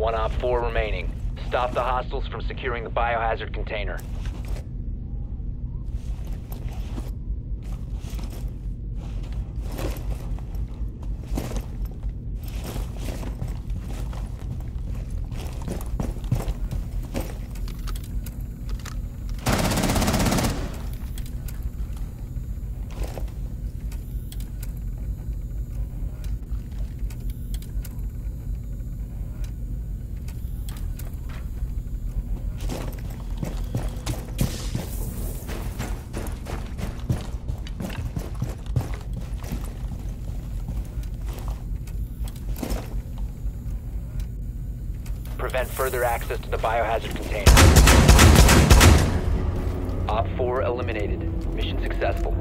One OpFor remaining. Stop the hostiles from securing the biohazard container. Prevent further access to the biohazard container. OpFor eliminated. Mission successful.